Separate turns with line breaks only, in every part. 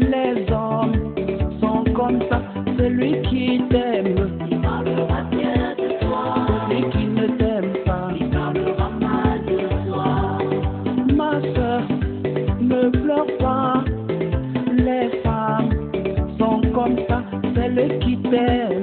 Les hommes sont comme ça. Celui qui t'aime,
Il parlera bien de toi.
celui qui ne t'aime pas.
Il parlera mal de toi.
Ma soeur, ne pleure pas. Les femmes sont comme ça. Celle qui t'aime,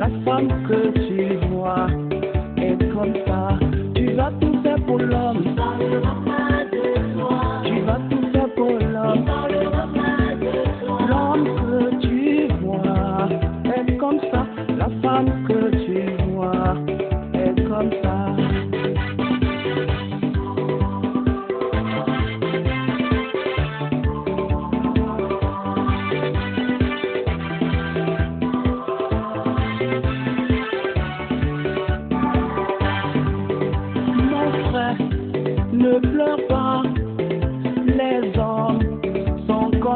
La femme que tu vois est comme ça. Tu vas tout faire pour l'homme.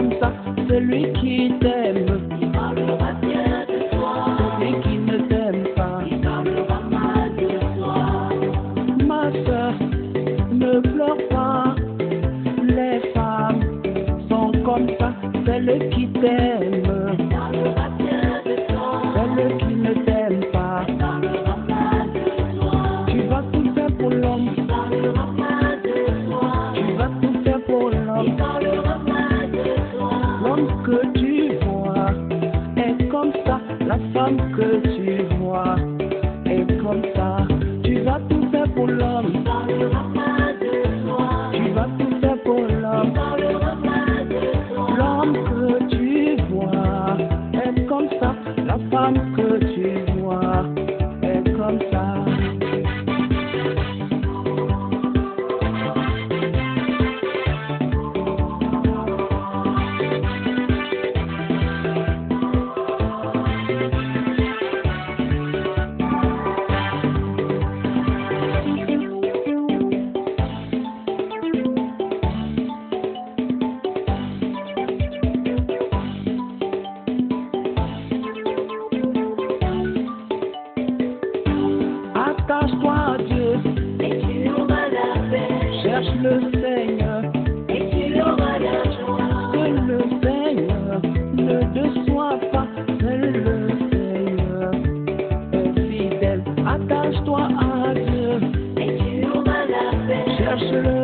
Comme ça. Celui qui t'aime,
Il parlera bien de toi.
celui qui ne t'aime pas.
Il parlera mal de toi.
Ma soeur, ne pleure pas. Les femmes sont comme ça. Celle qui t'aime, La femme que tu vois est comme ça. Tu vas tout faire pour l'homme.
Il parlera mal de toi.
Tu vas tout faire pour
Il
l'homme.
parlera mal de toi.
L'homme que tu vois est comme ça. La femme que Thank you.